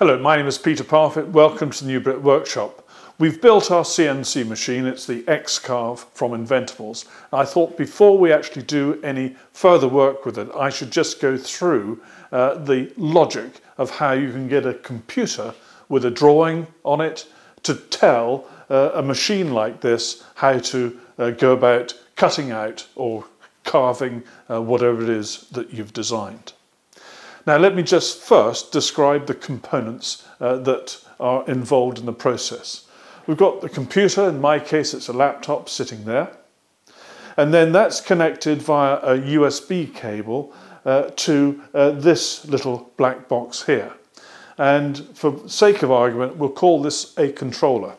Hello, my name is Peter Parfitt. Welcome to the New Brit Workshop. We've built our CNC machine, it's the X-Carve from Inventables. I thought before we actually do any further work with it, I should just go through uh, the logic of how you can get a computer with a drawing on it to tell uh, a machine like this how to uh, go about cutting out or carving uh, whatever it is that you've designed. Now let me just first describe the components uh, that are involved in the process. We've got the computer, in my case it's a laptop sitting there, and then that's connected via a USB cable uh, to uh, this little black box here. And for sake of argument, we'll call this a controller.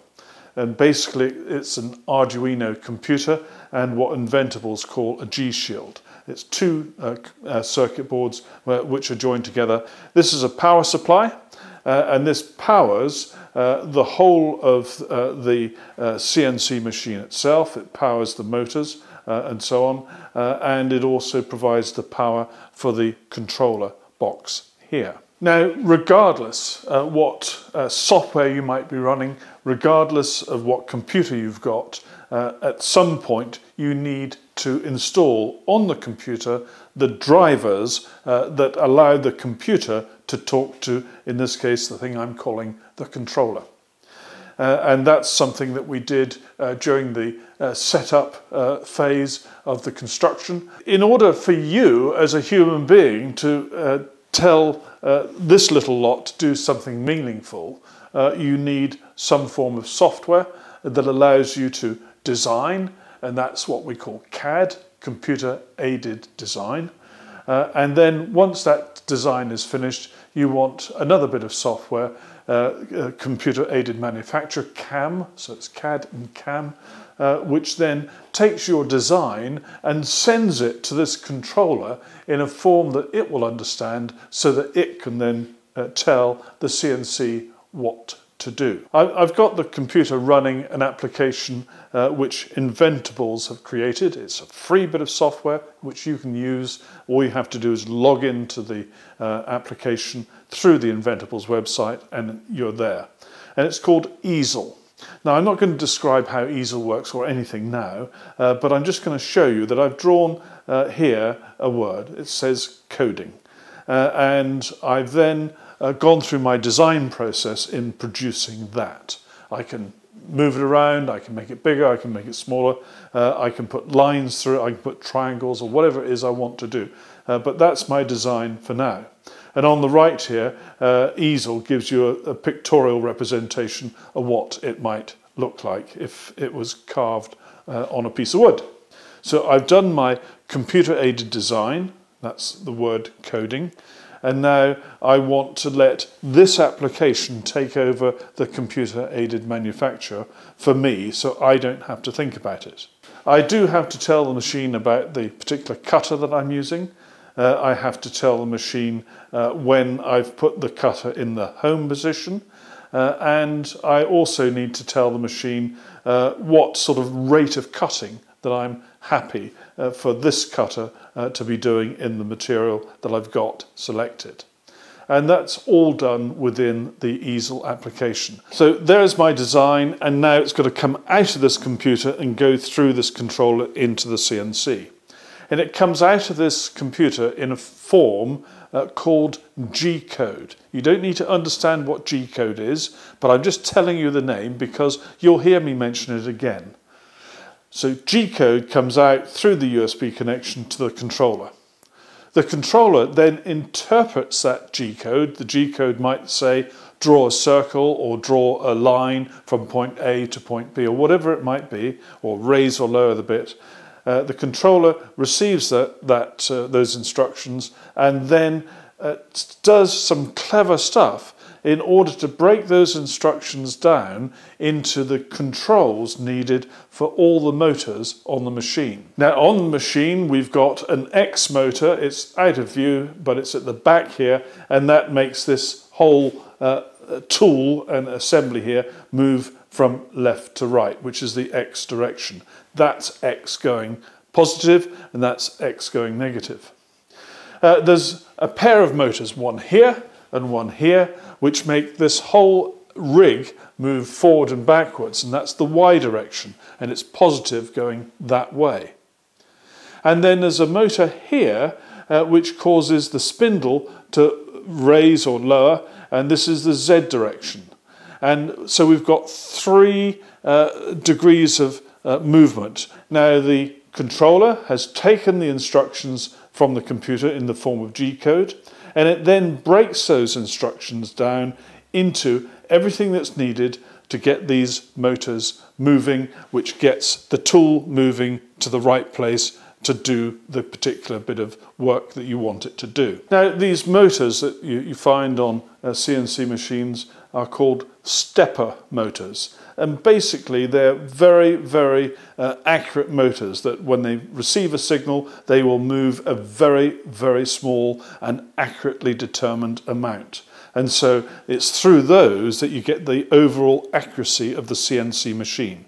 And basically it's an Arduino computer and what Inventables call a G-Shield. It's two uh, uh, circuit boards uh, which are joined together. This is a power supply and this powers the whole of the CNC machine itself. It powers the motors and so on and it also provides the power for the controller box here. Now, regardless uh, what uh, software you might be running, regardless of what computer you've got, uh, at some point you need to install on the computer the drivers uh, that allow the computer to talk to, in this case, the thing I'm calling the controller. Uh, and that's something that we did uh, during the uh, setup uh, phase of the construction. In order for you as a human being to uh, tell uh, this little lot to do something meaningful, you need some form of software that allows you to design, and that's what we call CAD, computer aided design. Uh, and then once that design is finished, you want another bit of software, uh, uh, computer aided manufacture, CAM, so it's CAD and CAM, uh, which then takes your design and sends it to this controller in a form that it will understand so that it can then uh, tell the CNC what to do. I've got the computer running an application uh, which Inventables have created. It's a free bit of software which you can use. All you have to do is log into the uh, application through the Inventables website and you're there. And it's called Easel. Now I'm not going to describe how Easel works or anything now, uh, but I'm just going to show you that I've drawn uh, here a word. It says coding. Uh, and I've then uh, gone through my design process in producing that. I can move it around, I can make it bigger, I can make it smaller, uh, I can put lines through it, I can put triangles or whatever it is I want to do. Uh, but that's my design for now. And on the right here, uh, easel gives you a, a pictorial representation of what it might look like if it was carved uh, on a piece of wood. So I've done my computer aided design, that's the word coding. And now I want to let this application take over the computer aided manufacture for me so I don't have to think about it. I do have to tell the machine about the particular cutter that I'm using. Uh, I have to tell the machine uh, when I've put the cutter in the home position. Uh, and I also need to tell the machine uh, what sort of rate of cutting that I'm happy uh, for this cutter uh, to be doing in the material that I've got selected. And that's all done within the easel application. So there's my design and now it's got to come out of this computer and go through this controller into the CNC. And it comes out of this computer in a form uh, called G-code. You don't need to understand what G-code is, but I'm just telling you the name because you'll hear me mention it again. So G-code comes out through the USB connection to the controller. The controller then interprets that G-code. The G-code might say draw a circle or draw a line from point A to point B or whatever it might be, or raise or lower the bit. Uh, the controller receives that, that uh, those instructions and then uh, does some clever stuff in order to break those instructions down into the controls needed for all the motors on the machine. Now on the machine we've got an X motor, it's out of view but it's at the back here and that makes this whole uh, tool and assembly here move from left to right, which is the X direction. That's X going positive and that's X going negative. Uh, there's a pair of motors, one here and one here, which make this whole rig move forward and backwards, and that's the Y direction, and it's positive going that way. And then there's a motor here uh, which causes the spindle to raise or lower, and this is the Z direction. And so we've got three uh, degrees of uh, movement. Now the controller has taken the instructions from the computer in the form of G-code, and it then breaks those instructions down into everything that's needed to get these motors moving, which gets the tool moving to the right place to do the particular bit of work that you want it to do. Now, these motors that you, you find on uh, CNC machines are called stepper motors. And basically, they're very, very uh, accurate motors that when they receive a signal, they will move a very, very small and accurately determined amount. And so it's through those that you get the overall accuracy of the CNC machine.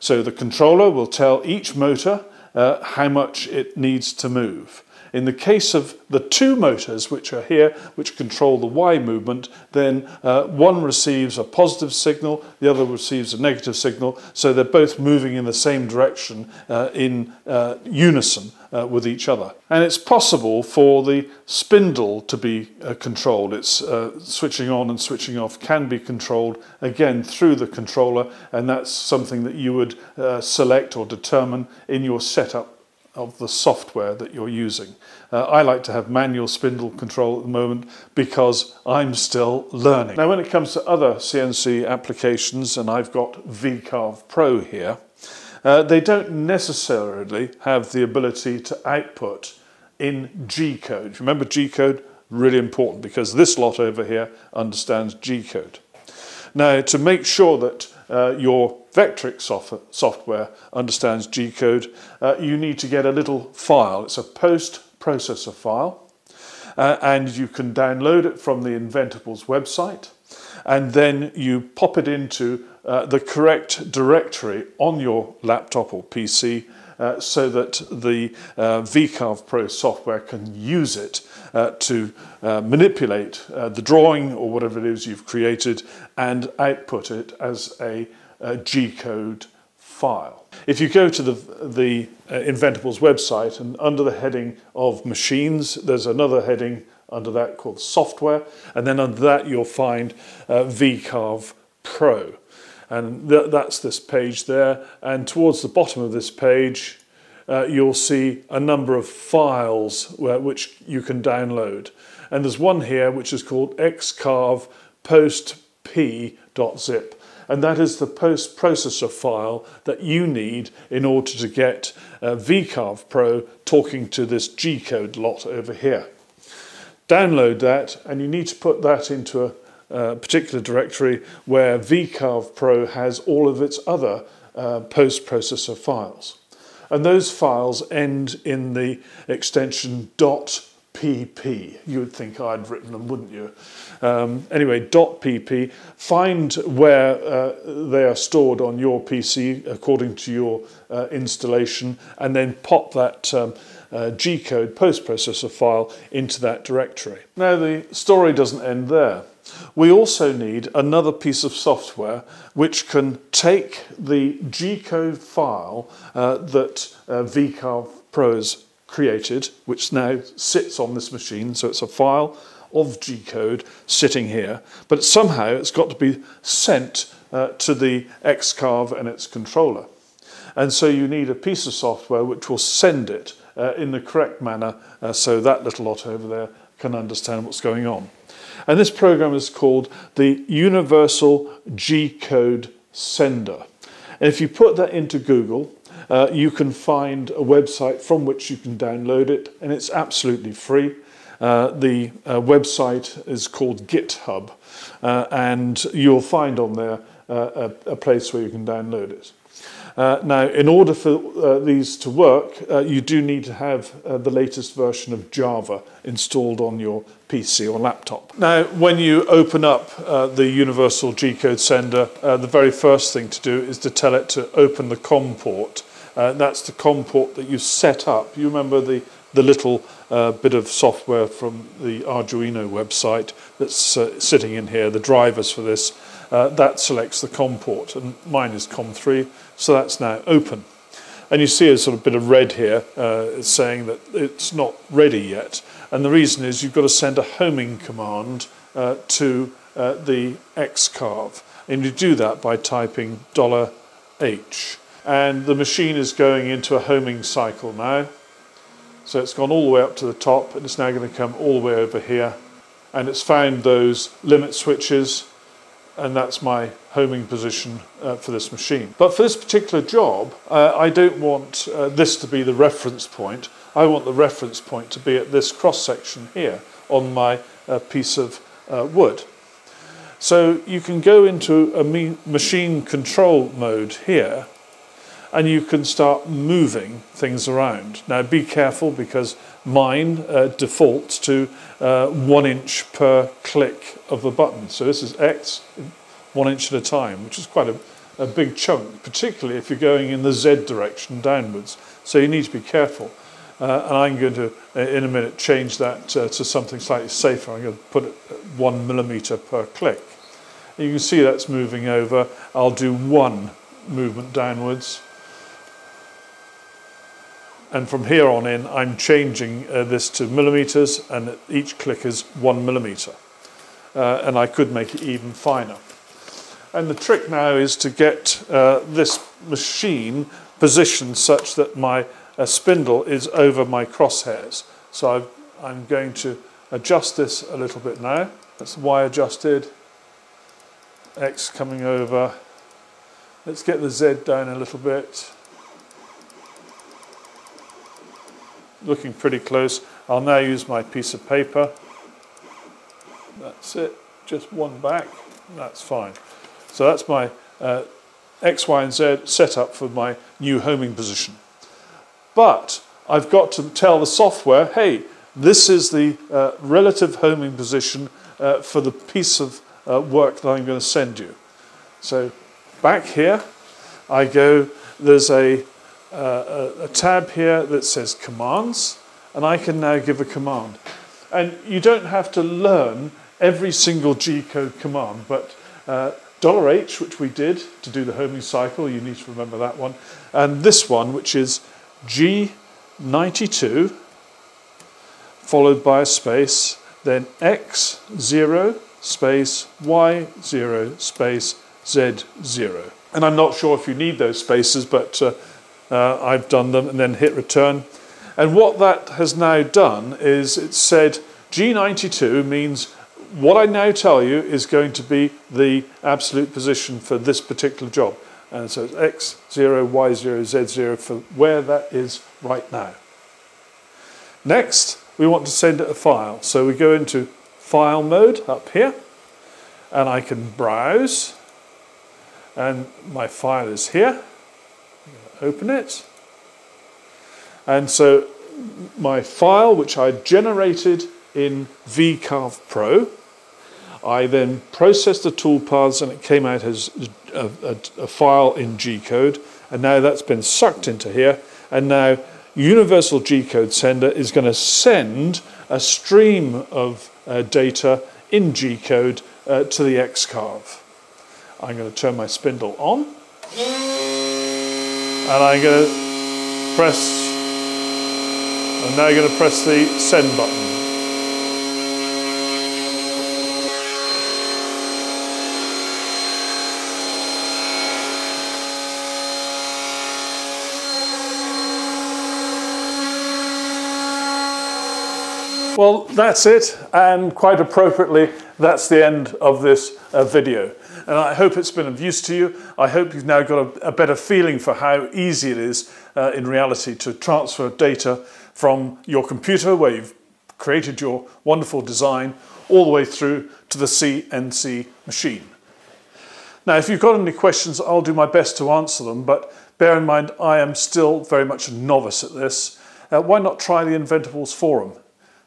So the controller will tell each motor uh, how much it needs to move. In the case of the two motors which are here, which control the Y movement, then uh, one receives a positive signal, the other receives a negative signal, so they're both moving in the same direction uh, in uh, unison uh, with each other. And it's possible for the spindle to be uh, controlled. Its uh, switching on and switching off can be controlled again through the controller, and that's something that you would select or determine in your setup of the software that you're using. Uh, I like to have manual spindle control at the moment because I'm still learning. Now when it comes to other CNC applications, and I've got VCarve Pro here, uh, they don't necessarily have the ability to output in G-code. Remember G-code? Really important because this lot over here understands G-code. Now to make sure that uh, your Vectric soft software understands G-code, uh, you need to get a little file. It's a post-processor file, uh, and you can download it from the Inventables website, and then you pop it into uh, the correct directory on your laptop or PC uh, so that the uh, VCarve Pro software can use it uh, to uh, manipulate uh, the drawing or whatever it is you've created and output it as a uh, G-code file. If you go to the, the Inventables website and under the heading of machines, there's another heading under that called software, and then under that you'll find VCarve Pro. And th that's this page there, and towards the bottom of this page, uh, you'll see a number of files where, which you can download. And there's one here which is called xcarve postp.zip and that is the post-processor file that you need in order to get uh, VCarve Pro talking to this G-code lot over here. Download that and you need to put that into a, a particular directory where VCarve Pro has all of its other uh, post-processor files. And those files end in the extension .pp. You would think I'd written them, wouldn't you? Um, anyway, .pp, find where uh, they are stored on your PC according to your uh, installation and then pop that um, uh, G-code post-processor file into that directory. Now the story doesn't end there. We also need another piece of software which can take the G-code file uh, that uh, VCarve Pros created, which now sits on this machine, so it's a file of G-code sitting here, but somehow it's got to be sent uh, to the Xcarve and its controller. And so you need a piece of software which will send it uh, in the correct manner uh, so that little lot over there can understand what's going on. And this program is called the Universal G-Code Sender. And if you put that into Google, uh, you can find a website from which you can download it, and it's absolutely free. Uh, the uh, website is called GitHub, uh, and you'll find on there uh, a, a, place where you can download it. Uh, now, in order for these to work, you do need to have the latest version of Java installed on your PC or laptop. Now, when you open up the Universal G-code sender, the very first thing to do is to tell it to open the COM port. that's the COM port that you set up. You remember the the little uh, bit of software from the Arduino website that's uh, sitting in here, the drivers for this, uh, that selects the COM port, and mine is COM3, so that's now open. And you see a sort of bit of red here uh, saying that it's not ready yet. And the reason is you've got to send a homing command uh, to uh, the XCarve. And you do that by typing $H. And the machine is going into a homing cycle now. So it's gone all the way up to the top and it's now going to come all the way over here. And it's found those limit switches and that's my homing position uh, for this machine. But for this particular job, uh, I don't want uh, this to be the reference point. I want the reference point to be at this cross section here on my uh, piece of uh, wood. So you can go into a machine control mode here and you can start moving things around. Now be careful because mine uh, defaults to uh, one inch per click of the button. So this is X, one inch at a time, which is quite a, a big chunk, particularly if you're going in the Z direction downwards. So you need to be careful. Uh, and I'm going to, uh, in a minute, change that uh, to something slightly safer. I'm going to put it one millimeter per click. You can see that's moving over. I'll do one movement downwards and from here on in I'm changing uh, this to millimeters and each click is one millimeter uh, and I could make it even finer and the trick now is to get uh, this machine positioned such that my uh, spindle is over my crosshairs so i am going to adjust this a little bit now that's Y adjusted X coming over let's get the Z down a little bit looking pretty close. I'll now use my piece of paper. That's it, just one back, that's fine. So that's my uh, X, Y and Z set up for my new homing position. But I've got to tell the software, hey, this is the uh, relative homing position uh, for the piece of uh, work that I'm going to send you. So back here, I go, there's a uh, a, a tab here that says commands, and I can now give a command. And you don't have to learn every single G-code command, but uh, $H, which we did to do the homing cycle, you need to remember that one, and this one, which is G92, followed by a space, then X0, space, Y0, space, Z0. And I'm not sure if you need those spaces, but uh, uh, I've done them and then hit return. And what that has now done is it said G92 means what I now tell you is going to be the absolute position for this particular job. And so it's X0, Y0, Z0 for where that is right now. Next, we want to send it a file. So we go into file mode up here and I can browse and my file is here open it. And so my file, which I generated in VCarve Pro, I then processed the toolpaths and it came out as a, a, a file in G-code. And now that's been sucked into here. And now Universal G-code sender is going to send a stream of uh, data in G-code uh, to the XCarve. I'm going to turn my spindle on and I'm going to press, I'm now going to press the send button. Well, that's it, and quite appropriately, that's the end of this uh, video. And I hope it's been of use to you. I hope you've now got a, a better feeling for how easy it is uh, in reality to transfer data from your computer where you've created your wonderful design all the way through to the CNC machine. Now, if you've got any questions, I'll do my best to answer them, but bear in mind, I am still very much a novice at this. Uh, why not try the Inventables forum?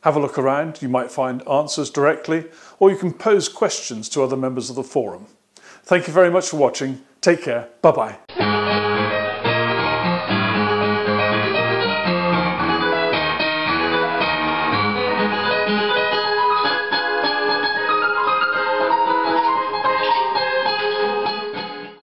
Have a look around, you might find answers directly, or you can pose questions to other members of the forum. Thank you very much for watching. Take care. Bye-bye.